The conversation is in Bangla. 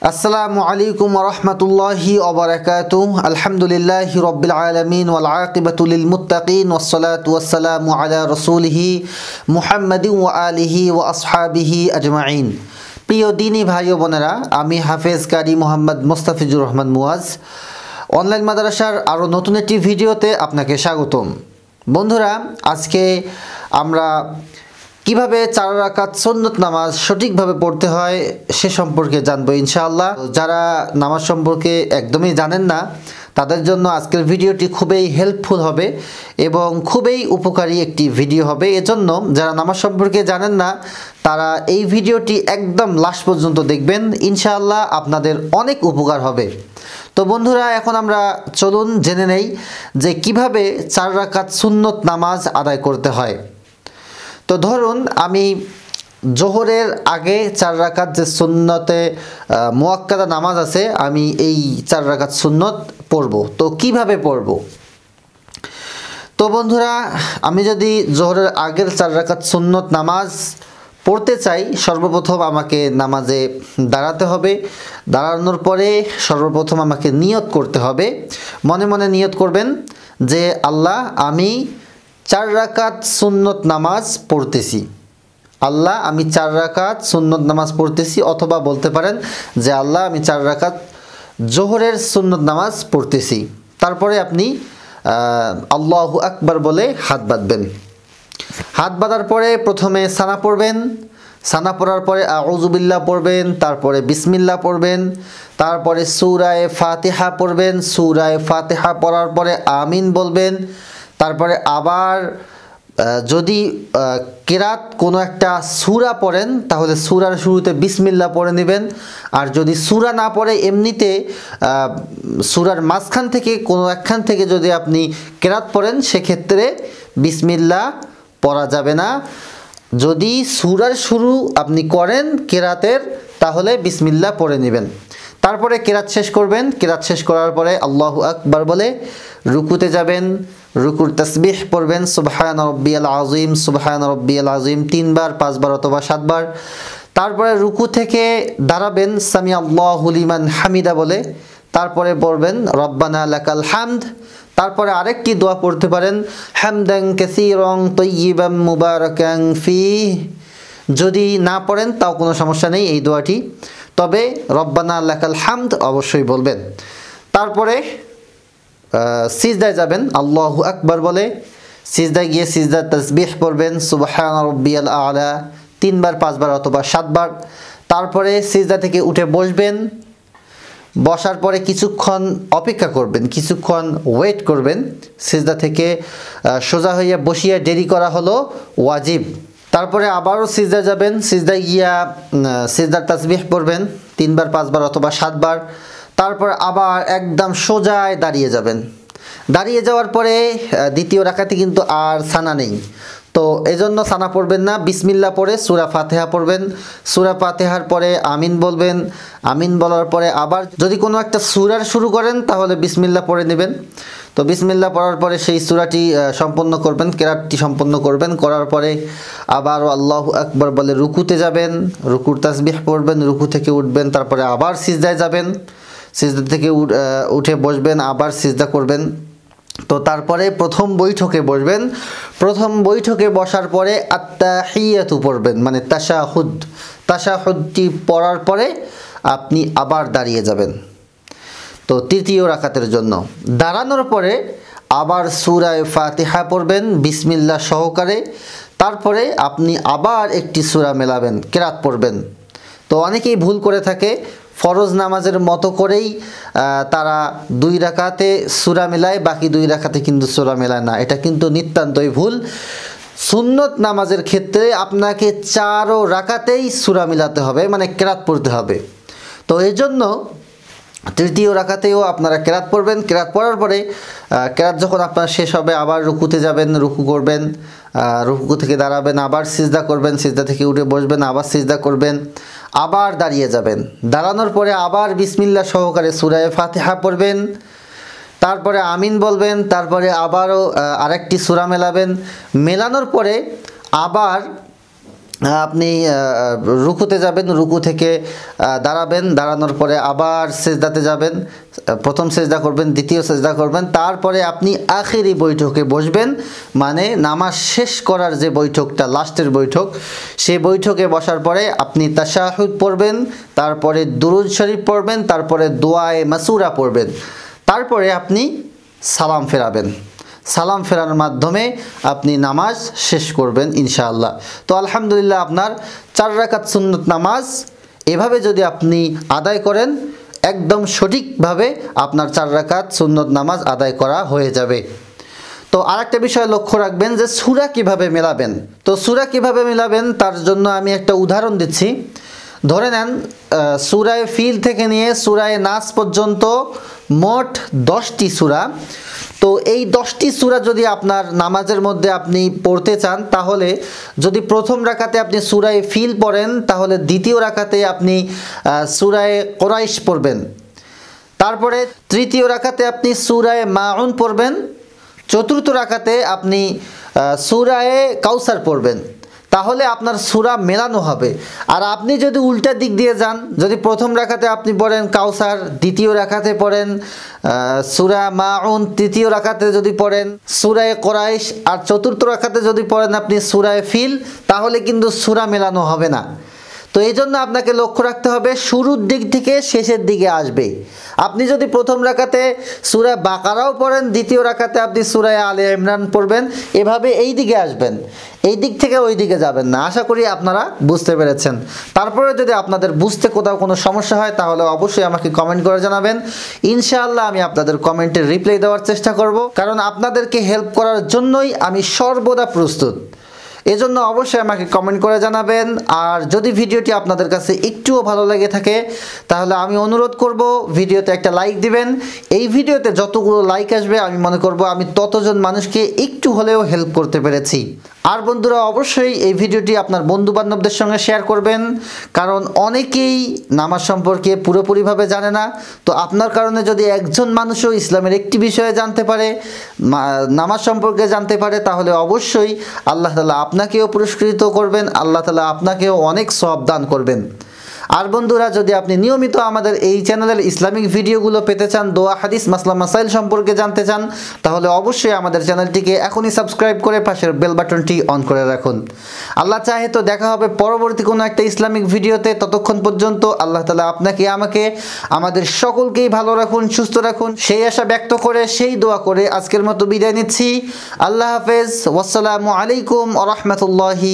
আসসালামু আলাইকুম রহমতুল্লাহি ওবরাকাতু আলহামদুলিল্লাহ রব্বিল আলমিন ওয়াল আকিবাতুল মুত্তাকিন ওয়াসসালাতু ওয়াসসালামু আলা রসুলিহি মুহাম্মাদিন ওয়া আলিহি ওয়া আসহাবিহি আজমাইন। প্রিয় দিনী ভাই ও বোনেরা, আমি হাফেজ কারি মোহাম্মদ মোস্তাফিজুর রহমান মুয়াজ। অনলাইন মাদ্রাসার আরও নতুন একটি ভিডিওতে আপনাকে স্বাগতম। বন্ধুরা, আজকে আমরা কীভাবে চার রাকাত সন্নত নামাজ সঠিকভাবে পড়তে হয় সে সম্পর্কে জানব ইনশাআল্লাহ। যারা নামাজ সম্পর্কে একদমই জানেন না, তাদের জন্য আজকের ভিডিওটি খুবই হেল্পফুল হবে এবং খুবই উপকারী একটি ভিডিও হবে। এজন্য যারা নামাজ সম্পর্কে জানেন না, তারা এই ভিডিওটি একদম লাস্ট পর্যন্ত দেখবেন। ইনশাআল্লাহ আপনাদের অনেক উপকার হবে। তো বন্ধুরা, এখন আমরা চলুন জেনে নেই যে কীভাবে চার রাকাত সুন্নত নামাজ আদায় করতে হয়। তো ধরুন আমি জোহরের আগে চার রাকাত যে সুন্নতে মোয়াক্কাদা নামাজ আছে, আমি এই চার রাকাত সুন্নত পড়ব। তো কীভাবে পড়ব? তো বন্ধুরা, আমি যদি জোহরের আগের চার রাকাত সুন্নত নামাজ পড়তে চাই, সর্বপ্রথম আমাকে নামাজে দাঁড়াতে হবে। দাঁড়ানোর পরে সর্বপ্রথম আমাকে নিয়ত করতে হবে। মনে মনে নিয়ত করবেন যে, আল্লাহ, আমি চার রাকাত সুন্নত নামাজ পড়তেছি। আল্লাহ, আমি চার রাকাত সুন্নত নামাজ পড়তেছি, অথবা বলতে পারেন যে আল্লাহ, আমি চার রাকাত জোহরের সুন্নত নামাজ পড়তেছি। তারপরে আপনি আল্লাহ আকবার বলে হাত বাঁধবেন। হাত বাঁধার পরে প্রথমে সানা পড়বেন। সানা পড়ার পরে আউজুবিল্লা পড়বেন, তারপরে বিসমিল্লা পড়বেন, তারপরে সুরায় ফাতেহা পড়বেন। সুরায় ফাতেহা পড়ার পরে আমিন বলবেন। তারপরে আবার যদি কেরাত কোনো একটা সুরা পড়েন, তাহলে সুরার শুরুতে বিসমিল্লা পড়ে নেবেন। আর যদি সুরা না পড়ে, এমনিতে সুরার মাঝখান থেকে, কোনো একখান থেকে যদি আপনি কেরাত পড়েন, সেক্ষেত্রে বিসমিল্লা পড়া যাবে না। যদি সুরার শুরু আপনি করেন কেরাতের, তাহলে বিসমিল্লা পড়ে নেবেন। তারপরে কেরাত শেষ করবেন। কেরাত শেষ করার পরে আল্লাহ আকবার বলে, রুকুতে যাবেন। রুকুর তসবিহ পড়বেন, সুবহান রব্বিয়াল আজিম সুবহান রব্বিয়াল আজিম তিনবার, পাঁচবার অথবা সাতবার। তারপরে রুকু থেকে দাঁড়াবেন সামি আল্লাহুলিমান হামিদা বলে। তারপরে পড়বেন, রব্বানা লাকাল হামদ। তারপরে আরেকটি দোয়া পড়তে পারেন হামদাং কেসিরং তৈবাম মুবারকাং ফি যদি না পড়েন, তাও কোনো সমস্যা নেই, এই দোয়াটি। তবে রব্বানা লাকাল হামদ অবশ্যই বলবেন। তারপরে সিজদায় যাবেন, আল্লাহ আকবর বলে, সিজদায় গিয়ে সিজদা, তসবিহ পড়বেন, সুবাহান রব্বিয়াল আলা, তিনবার, পাঁচবার অথবা সাতবার। তারপরে সিজদা থেকে উঠে বসবেন, বসার পরে কিছুক্ষণ অপেক্ষা করবেন, কিছুক্ষণ ওয়েট করবেন। সিজদা থেকে সোজা হইয়া বসিয়া দেরি করা হলো, ওয়াজিব। তারপরে আবারও সিজদা যাবেন, সিজদায় গিয়া সিজদার তাসবিহ পড়বেন, তিনবার, পাঁচবার অথবা সাতবার। তারপর আবার একদম সোজায় দাঁড়িয়ে যাবেন। দাঁড়িয়ে যাওয়ার পরে দ্বিতীয় রাখাতে কিন্তু আর সানা নেই। তো এজন্য সানা পড়বেন না বিসমিল্লা পরে সুরা ফাতেহা পড়বেন। সুরা ফাতেহার পরে আমিন বলবেন। আমিন বলার পরে আবার যদি কোনো একটা সুরার শুরু করেন, তাহলে বিসমিল্লা পড়ে নেবেন। তো বিসমিল্লা পড়ার পরে সেই সুরাটি সম্পন্ন করবেন, কেরাতটি সম্পন্ন করবেন। করার পরে আবার আল্লাহ আকবর বলে রুকুতে যাবেন, রুকুর তাসবিহ পড়বেন, রুকু থেকে উঠবেন, তারপরে আবার সিজদায় যাবেন। সিজদা থেকে উঠে বসবেন, আবার সিজদা করবেন। তো তারপরে প্রথম বৈঠকে বসবেন। প্রথম বৈঠকে বসার পরে আত্মাহিয়াতু পড়বেন মানে তাশাহুদ। তাশাহুদটি পড়ার পরে আপনি আবার দাঁড়িয়ে যাবেন। তো তৃতীয় রাকাতের জন্য। দাঁড়ানোর পরে আবার সুরায় ফাতিহা পড়বেন বিসমিল্লা সহকারে। তারপরে আপনি আবার একটি সুরা মেলাবেন, কেরাত পড়বেন। তো অনেকেই ভুল করে থাকে ফরজ নামাজের মতো করেই তারা দুই রাখাতে সুরা মেলায়, বাকি দুই রাকাতে কিন্তু সুরা মেলায় না। এটা কিন্তু নিতান্তই ভুল। সুন্নত নামাজের ক্ষেত্রে আপনাকে চারও রাখাতেই সুরা মিলাতে হবে মানে কেরাত পড়তে হবে। তো এই জন্য তৃতীয় রাখাতেও আপনারা কেরাত পড়বেন। কেরাত পড়ার পরে কেরাত যখন আপনার শেষ হবে, আবার রুকুতে যাবেন, রুকু করবেন রুকু থেকে দাঁড়াবেন, আবার সিজদা করবেন, সিজদা থেকে উঠে বসবেন, আবার সিজদা করবেন। আবার দাঁড়িয়ে যাবেন। দাঁড়ানোর পরে আবার বিসমিল্লা সহকারে সুরায় ফাতেহা পড়বেন। তারপরে আমিন বলবেন, তারপরে আবারও আরেকটি সুরা মেলাবেন। মেলানোর পরে আবার আপনি রুকুতে যাবেন, রুকু থেকে দাঁড়াবেন, দাঁড়ানোর পরে আবার সেজদাতে যাবেন প্রথম সেজদা করবেন, দ্বিতীয় সেজদা করবেন, তারপরে আপনি আখেরি বৈঠকে বসবেন মানে নামাজ শেষ করার যে বৈঠকটা, লাস্টের বৈঠক, সেই বৈঠকে বসার পরে আপনি তাশাহুদ পড়বেন, তারপরে দুরুদ শরীফ পড়বেন, তারপরে দোয়ায়ে মাসুরা পড়বেন, তারপরে আপনি সালাম ফেরাবেন। সালাম ফেরানোর মাধ্যমে আপনি নামাজ শেষ করবেন, ইনশাআল্লাহ। তো আলহামদুলিল্লাহ আপনার চার রাকাত সুন্নত নামাজ এভাবে যদি আপনি আদায় করেন, একদম সঠিকভাবে আপনার চার রাকাত সুন্নত নামাজ আদায় করা হয়ে যাবে। তো আরেকটা বিষয় লক্ষ্য রাখবেন যে সুরা কীভাবে মেলাবেন। তো সুরা কীভাবে মেলাবেন তার জন্য আমি একটা উদাহরণ দিচ্ছি। ধরে নেন সুরায় ফিল থেকে নিয়ে সুরায় নাস পর্যন্ত মোট দশটি সুরা। তো এই দশটি সুরা যদি আপনার নামাজের মধ্যে আপনি পড়তে চান, তাহলে যদি প্রথম রাখাতে আপনি সুরায় ফিল পড়েন, তাহলে দ্বিতীয় রাখাতে আপনি সুরায় কোরাইশ পড়বেন। তারপরে তৃতীয় রাখাতে আপনি সুরায় মাউন পড়বেন। চতুর্থ রাখাতে আপনি সুরায়ে কাউসার পড়বেন। তাহলে আপনার সুরা মেলানো হবে। আর আপনি যদি উল্টা দিক দিয়ে যান, যদি প্রথম রেখাতে আপনি পড়েন কাউসার, দ্বিতীয় রেখাতে পড়েন সুরা মাউন, তৃতীয় রাখাতে যদি পড়েন সুরায় কোরাইশ, আর চতুর্থ রেখাতে যদি পড়েন আপনি সুরায় ফিল, তাহলে কিন্তু সুরা মেলানো হবে না। তো এই জন্য আপনাকে লক্ষ্য রাখতে হবে, শুরুর দিক থেকে শেষের দিকে আসবে। আপনি যদি প্রথম রাখাতে সুরা বাকারাও পড়েন, দ্বিতীয় রাখাতে আপনি সুরায় আলে ইমরান পড়বেন, এভাবে এই দিকে আসবেন। এই দিক থেকে ওই দিকে যাবেন না। আশা করি আপনারা বুঝতে পেরেছেন। তারপরে যদি আপনাদের বুঝতে কোথাও কোনো সমস্যা হয়, তাহলে অবশ্যই আমাকে কমেন্ট করে জানাবেন। ইনশাআল্লাহ আমি আপনাদের কমেন্টের রিপ্লাই দেওয়ার চেষ্টা করব। কারণ আপনাদেরকে হেল্প করার জন্যই আমি সর্বদা প্রস্তুত। এজন্য অবশ্যই আমাকে কমেন্ট করে জানাবেন। আর যদি ভিডিওটি আপনাদের কাছে একটুও ভালো লেগে থাকে, তাহলে আমি অনুরোধ করব ভিডিওতে একটা লাইক দিবেন। এই ভিডিওতে যতগুলো লাইক আসবে, আমি মনে করব আমি ততজন মানুষকে একটু হলেও হেল্প করতে পেরেছি। আর বন্ধুরা, অবশ্যই এই ভিডিওটি আপনার বন্ধু বান্ধবদের সঙ্গে শেয়ার করবেন, কারণ অনেকেই নামাজ সম্পর্কে পুরোপুরিভাবে জানে না। তো আপনার কারণে যদি একজন মানুষও ইসলামের একটি বিষয়ে জানতে পারে নামাজ সম্পর্কে জানতে পারে, তাহলে অবশ্যই আল্লাহ তালা আপনাকেও পুরস্কৃত করবেন আল্লাহ তালা আপনাকেও অনেক সব দান করবেন। আর বন্ধুরা, যদি আপনি নিয়মিত আমাদের এই চ্যানেলের ইসলামিক ভিডিওগুলো পেতে চান, দোয়া, হাদিস, মাসলা, মাসাইল সম্পর্কে জানতে চান, তাহলে অবশ্যই আমাদের চ্যানেলটিকে এখনই সাবস্ক্রাইব করে পাশের বেল বাটনটি অন করে রাখুন। আল্লাহ চাহে তো দেখা হবে পরবর্তী কোনো একটা ইসলামিক ভিডিওতে। ততক্ষণ পর্যন্ত আল্লাহ তালা আপনাকে, আমাকে, আমাদের সকলকেই ভালো রাখুন, সুস্থ রাখুন। সেই আশা ব্যক্ত করে, সেই দোয়া করে আজকের মতো বিদায় নিচ্ছি। আল্লাহ হাফেজ। ওয়াসালামু আলাইকুম আ রহমতুল্লাহি